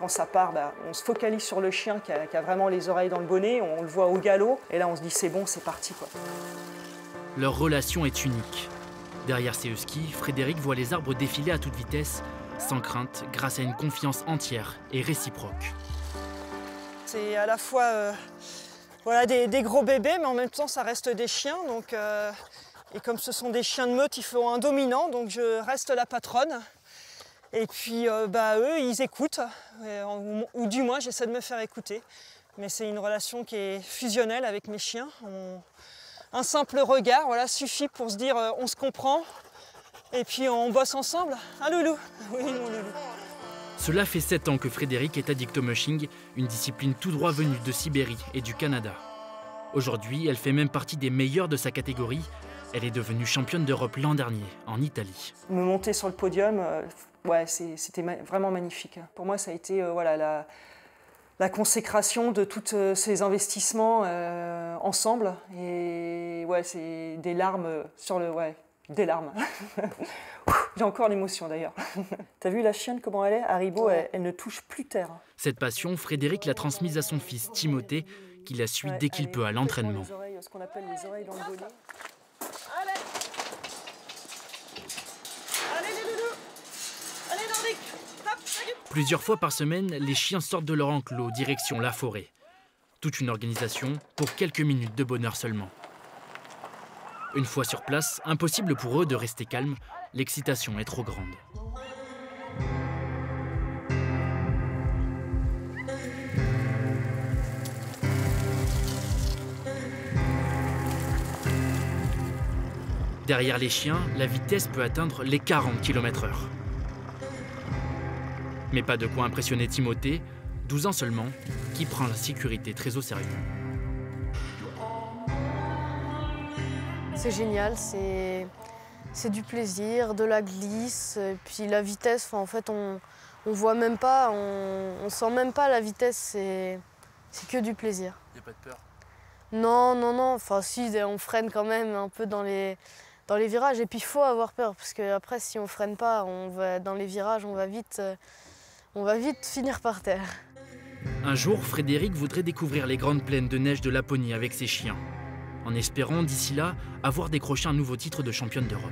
Quand ça part, bah, on se focalise sur le chien qui a, vraiment les oreilles dans le bonnet, on le voit au galop, et là on se dit c'est bon, c'est parti. Quoi. Leur relation est unique. Derrière ses huskies, Frédéric voit les arbres défiler à toute vitesse, sans crainte, grâce à une confiance entière et réciproque. C'est à la fois euh, voilà, des, gros bébés, mais en même temps ça reste des chiens. Donc, euh, et comme ce sont des chiens de meute, il faut un dominant, donc je reste la patronne. Et puis, euh, bah, eux, ils écoutent, ou, du moins, j'essaie de me faire écouter. Mais c'est une relation qui est fusionnelle avec mes chiens. un simple regard voilà, suffit pour se dire euh, on se comprend, et puis on bosse ensemble. Ah, loulou Oui, mon loulou. Cela fait 7 ans que Frédéric est addict au mushing, une discipline tout droit venue de Sibérie et du Canada. Aujourd'hui, elle fait même partie des meilleures de sa catégorie. Elle est devenue championne d'Europe l'an dernier, en Italie. Me monter sur le podium, euh, ouais, c'était vraiment magnifique. Pour moi, ça a été euh, voilà, la, consécration de tous euh, ces investissements euh, ensemble. Et ouais, c'est des larmes sur le. Ouais, des larmes. J'ai encore l'émotion d'ailleurs. T'as vu la chienne comment elle est? Haribo, elle, elle, ne touche plus terre. Cette passion, Frédéric l'a transmise à son fils Timothée, qui la suit dès qu'il peut à l'entraînement. Ce qu'on appelle les oreilles dans le bonnet. Plusieurs fois par semaine, les chiens sortent de leur enclos direction la forêt. Toute une organisation pour quelques minutes de bonheur seulement. Une fois sur place, impossible pour eux de rester calmes, l'excitation est trop grande. Derrière les chiens, la vitesse peut atteindre les 40 km/h. Mais pas de quoi impressionner Timothée, 12 ans seulement, qui prend la sécurité très au sérieux. C'est génial, c'est du plaisir, de la glisse, et puis la vitesse, en fait on, on voit même pas, on, on sent même pas la vitesse, c'est que du plaisir. Il n'y a pas de peur? Non, non, non, enfin si, on freine quand même un peu dans les, dans les virages, et puis il faut avoir peur, parce qu'après si on freine pas, on va, dans les virages on va vite... On va vite finir par terre. Un jour, Frédéric voudrait découvrir les grandes plaines de neige de Laponie avec ses chiens, en espérant d'ici là avoir décroché un nouveau titre de championne d'Europe.